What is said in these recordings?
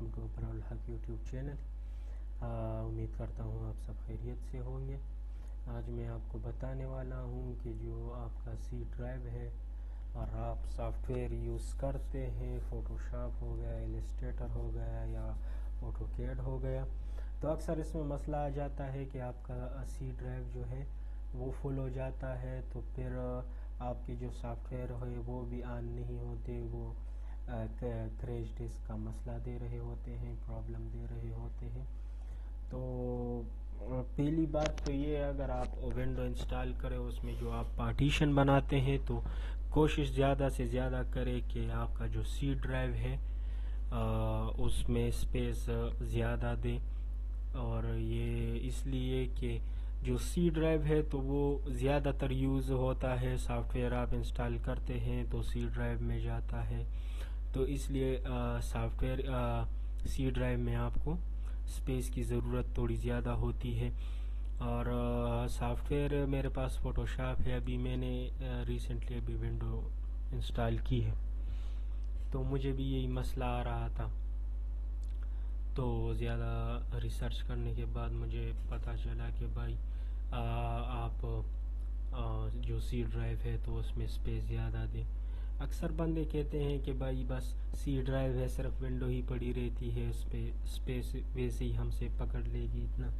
Welcome to Haq YouTube channel उम्मीद करता हूँ आप सब खैरियत से होंगे। आज मैं आपको बताने वाला हूँ कि जो आपका सी ड्राइव है और आप सॉफ्टवेयर यूज़ करते हैं फ़ोटोशॉप हो गया एलिस्ट्रेटर हो गया या ऑटोकेड हो गया तो अक्सर इसमें मसला आ जाता है कि आपका सी ड्राइव जो है वो फुल हो जाता है तो फिर आपके जो सॉफ्टवेयर है वो भी ऑन नहीं होते, वो क्रैश डिस्क का मसला दे रहे होते हैं प्रॉब्लम दे रहे होते हैं। तो पहली बात तो ये अगर आप विंडो इंस्टॉल करें उसमें जो आप पार्टीशन बनाते हैं तो कोशिश ज़्यादा से ज़्यादा करें कि आपका जो सी ड्राइव है आ, उसमें स्पेस ज़्यादा दें। और ये इसलिए कि जो सी ड्राइव है तो वो ज़्यादातर यूज़ होता है। सॉफ्टवेयर आप इंस्टॉल करते हैं तो सी ड्राइव में जाता है। तो इसलिए सॉफ्टवेयर सी ड्राइव में आपको स्पेस की ज़रूरत थोड़ी ज़्यादा होती है। और सॉफ्टवेयर मेरे पास फ़ोटोशॉप है अभी मैंने रिसेंटली अभी विंडो इंस्टॉल की है। तो मुझे भी यही मसला आ रहा था। तो ज़्यादा रिसर्च करने के बाद मुझे पता चला कि भाई आ, आप आ, जो सी ड्राइव है तो उसमें स्पेस ज़्यादा दें। अक्सर बंदे कहते हैं कि भाई बस सी ड्राइव है, सिर्फ़ विंडो ही पड़ी रहती है, उस पर स्पेस वैसे ही हमसे पकड़ लेगी इतना।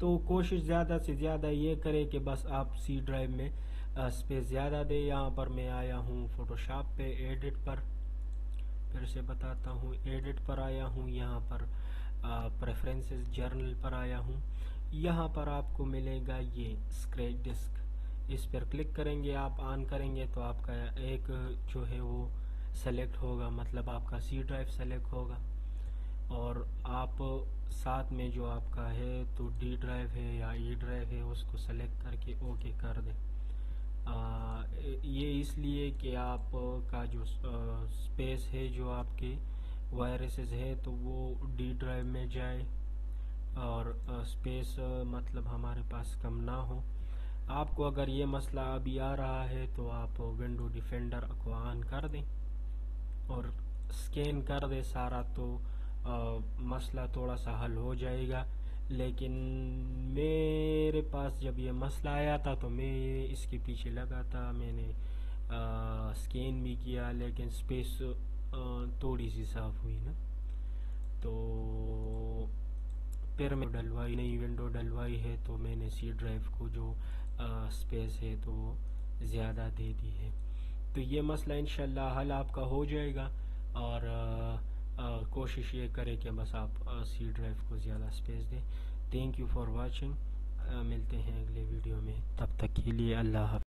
तो कोशिश ज़्यादा से ज़्यादा ये करें कि बस आप सी ड्राइव में स्पेस ज़्यादा दें। यहाँ पर मैं आया हूँ फ़ोटोशॉप पे एडिट पर। फिर से बताता हूँ एडिट पर आया हूँ। यहाँ पर प्रेफरेंसेस जर्नल पर आया हूँ। यहाँ पर आपको मिलेगा ये स्क्रैच डिस्क इस पर क्लिक करेंगे आप ऑन करेंगे तो आपका एक जो है वो सेलेक्ट होगा मतलब आपका सी ड्राइव सेलेक्ट होगा। और आप साथ में जो आपका है तो डी ड्राइव है या ई e ड्राइव है उसको सेलेक्ट करके ओके कर दें। आ, ये इसलिए कि आप का जो स्पेस है जो आपके वायरसेस है तो वो डी ड्राइव में जाए। और स्पेस मतलब हमारे पास कम ना हो। आपको अगर ये मसला अभी आ रहा है तो आप विंडो डिफेंडर को ऑन कर दें और स्कैन कर दें सारा तो आ, मसला थोड़ा सा हल हो जाएगा। लेकिन मेरे पास जब ये मसला आया था तो मैं इसके पीछे लगा था। मैंने स्कैन भी किया लेकिन स्पेस थोड़ी सी साफ़ हुई ना। तो फिर मैं डलवाई नई विंडो डलवाई है तो मैंने सी ड्राइव को जो स्पेस है तो वो ज़्यादा दे दी है। तो ये मसला इन हल आपका हो जाएगा और कोशिश ये करें कि बस आप सी ड्राइव को ज़्यादा स्पेस दें। थैंक यू फॉर वाचिंग मिलते हैं अगले वीडियो में। तब तक के लिए अल्लाह